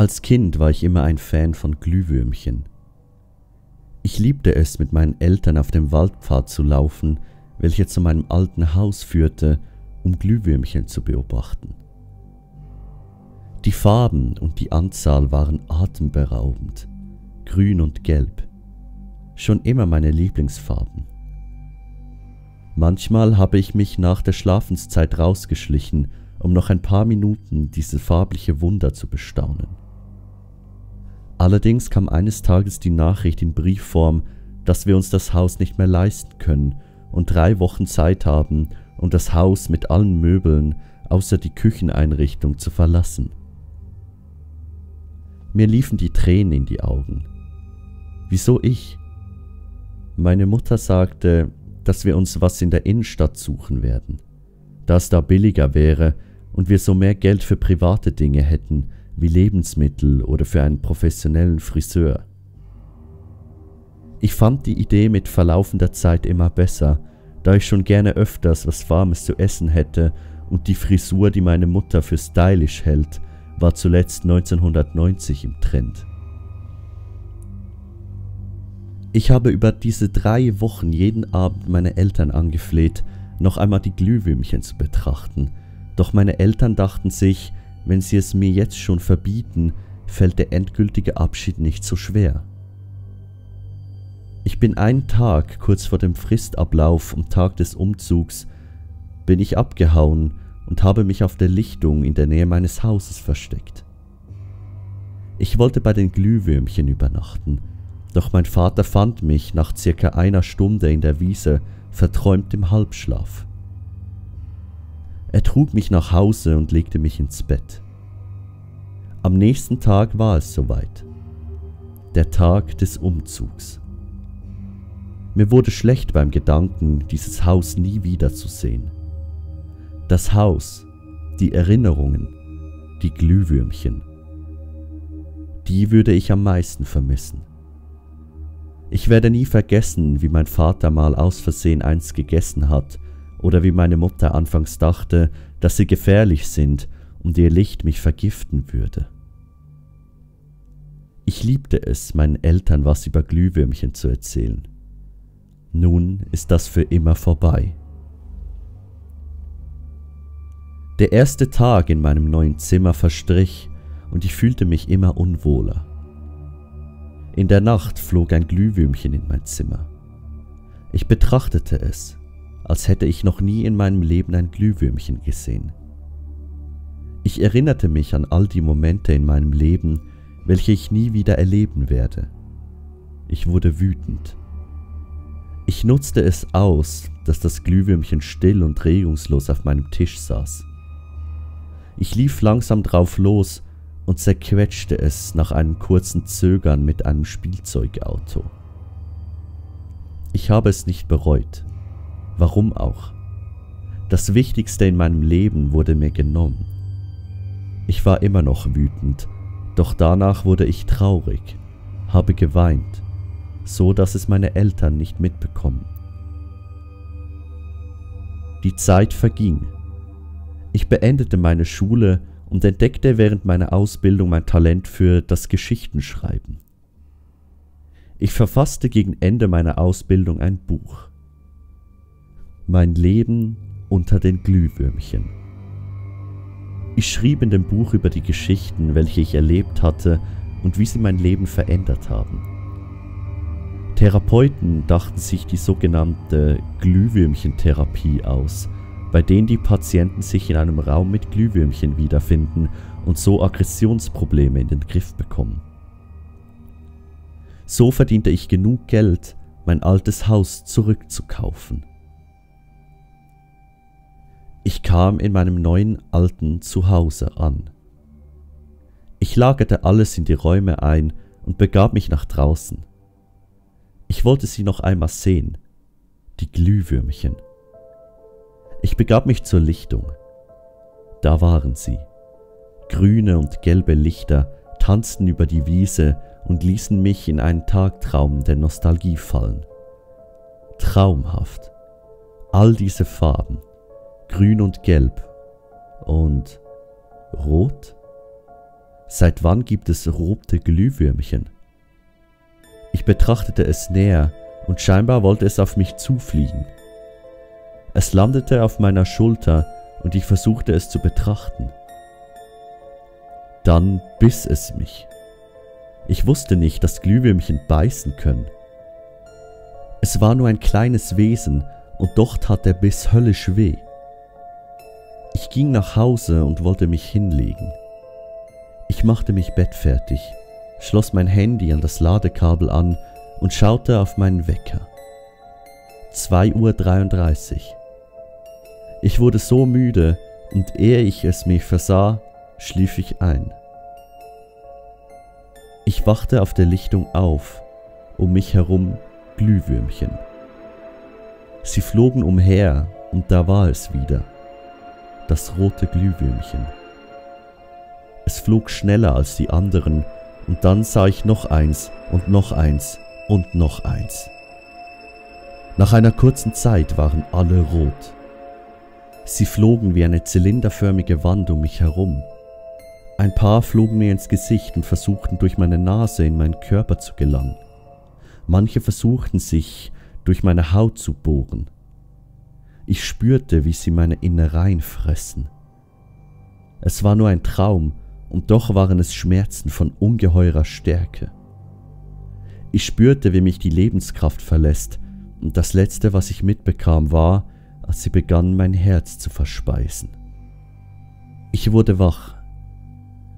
Als Kind war ich immer ein Fan von Glühwürmchen. Ich liebte es, mit meinen Eltern auf dem Waldpfad zu laufen, welcher zu meinem alten Haus führte, um Glühwürmchen zu beobachten. Die Farben und die Anzahl waren atemberaubend, grün und gelb, schon immer meine Lieblingsfarben. Manchmal habe ich mich nach der Schlafenszeit rausgeschlichen, um noch ein paar Minuten diese farbliche Wunder zu bestaunen. Allerdings kam eines Tages die Nachricht in Briefform, dass wir uns das Haus nicht mehr leisten können und drei Wochen Zeit haben, um das Haus mit allen Möbeln außer die Kücheneinrichtung zu verlassen. Mir liefen die Tränen in die Augen. Wieso ich? Meine Mutter sagte, dass wir uns was in der Innenstadt suchen werden, da es da billiger wäre und wir so mehr Geld für private Dinge hätten, wie Lebensmittel oder für einen professionellen Friseur. Ich fand die Idee mit verlaufender Zeit immer besser, da ich schon gerne öfters was Warmes zu essen hätte und die Frisur, die meine Mutter für stylisch hält, war zuletzt 1990 im Trend. Ich habe über diese drei Wochen jeden Abend meine Eltern angefleht, noch einmal die Glühwürmchen zu betrachten, doch meine Eltern dachten sich, wenn sie es mir jetzt schon verbieten, fällt der endgültige Abschied nicht so schwer. Ich bin einen Tag kurz vor dem Fristablauf am Tag des Umzugs, bin ich abgehauen und habe mich auf der Lichtung in der Nähe meines Hauses versteckt. Ich wollte bei den Glühwürmchen übernachten, doch mein Vater fand mich nach circa einer Stunde in der Wiese verträumt im Halbschlaf. Er trug mich nach Hause und legte mich ins Bett. Am nächsten Tag war es soweit. Der Tag des Umzugs. Mir wurde schlecht beim Gedanken, dieses Haus nie wiederzusehen. Das Haus, die Erinnerungen, die Glühwürmchen. Die würde ich am meisten vermissen. Ich werde nie vergessen, wie mein Vater mal aus Versehen eins gegessen hat oder wie meine Mutter anfangs dachte, dass sie gefährlich sind und ihr Licht mich vergiften würde. Ich liebte es, meinen Eltern was über Glühwürmchen zu erzählen. Nun ist das für immer vorbei. Der erste Tag in meinem neuen Zimmer verstrich und ich fühlte mich immer unwohler. In der Nacht flog ein Glühwürmchen in mein Zimmer. Ich betrachtete es, als hätte ich noch nie in meinem Leben ein Glühwürmchen gesehen. Ich erinnerte mich an all die Momente in meinem Leben, welche ich nie wieder erleben werde. Ich wurde wütend. Ich nutzte es aus, dass das Glühwürmchen still und regungslos auf meinem Tisch saß. Ich lief langsam drauf los und zerquetschte es nach einem kurzen Zögern mit einem Spielzeugauto. Ich habe es nicht bereut. Warum auch? Das Wichtigste in meinem Leben wurde mir genommen. Ich war immer noch wütend, doch danach wurde ich traurig, habe geweint, so dass es meine Eltern nicht mitbekommen. Die Zeit verging. Ich beendete meine Schule und entdeckte während meiner Ausbildung mein Talent für das Geschichtenschreiben. Ich verfasste gegen Ende meiner Ausbildung ein Buch. Mein Leben unter den Glühwürmchen. Ich schrieb in dem Buch über die Geschichten, welche ich erlebt hatte und wie sie mein Leben verändert haben. Therapeuten dachten sich die sogenannte Glühwürmchentherapie aus – bei denen die Patienten sich in einem Raum mit Glühwürmchen wiederfinden und so Aggressionsprobleme in den Griff bekommen. So verdiente ich genug Geld, mein altes Haus zurückzukaufen. Ich kam in meinem neuen alten Zuhause an. Ich lagerte alles in die Räume ein und begab mich nach draußen. Ich wollte sie noch einmal sehen, die Glühwürmchen. Ich begab mich zur Lichtung. Da waren sie. Grüne und gelbe Lichter tanzten über die Wiese und ließen mich in einen Tagtraum der Nostalgie fallen. Traumhaft. All diese Farben, grün und gelb und rot. Seit wann gibt es rote Glühwürmchen? Ich betrachtete es näher und scheinbar wollte es auf mich zufliegen. Es landete auf meiner Schulter und ich versuchte es zu betrachten. Dann biss es mich. Ich wusste nicht, dass Glühwürmchen beißen können. Es war nur ein kleines Wesen und doch tat der Biss höllisch weh. Ich ging nach Hause und wollte mich hinlegen. Ich machte mich bettfertig, schloss mein Handy an das Ladekabel an und schaute auf meinen Wecker. 2.33 Uhr. Ich wurde so müde und ehe ich es mir versah, schlief ich ein. Ich wachte auf der Lichtung auf, um mich herum Glühwürmchen. Sie flogen umher und da war es wieder, das rote Glühwürmchen. Es flog schneller als die anderen und dann sah ich noch eins und noch eins und noch eins. Nach einer kurzen Zeit waren alle rot. Sie flogen wie eine zylinderförmige Wand um mich herum. Ein paar flogen mir ins Gesicht und versuchten durch meine Nase in meinen Körper zu gelangen. Manche versuchten sich durch meine Haut zu bohren. Ich spürte, wie sie meine Innereien fressen. Es war nur ein Traum, und doch waren es Schmerzen von ungeheurer Stärke. Ich spürte, wie mich die Lebenskraft verlässt, und das Letzte, was ich mitbekam, war, als sie begannen, mein Herz zu verspeisen. Ich wurde wach.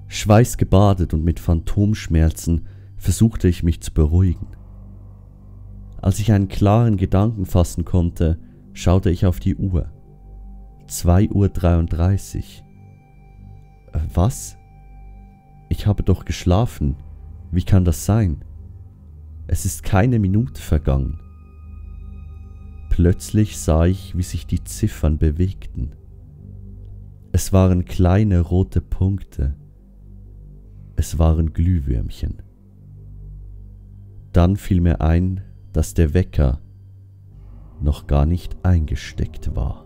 Schweißgebadet und mit Phantomschmerzen versuchte ich mich zu beruhigen. Als ich einen klaren Gedanken fassen konnte, schaute ich auf die Uhr. 2.33 Uhr. Äh, was? Ich habe doch geschlafen. Wie kann das sein? Es ist keine Minute vergangen. Plötzlich sah ich, wie sich die Ziffern bewegten. Es waren kleine rote Punkte. Es waren Glühwürmchen. Dann fiel mir ein, dass der Wecker noch gar nicht eingesteckt war.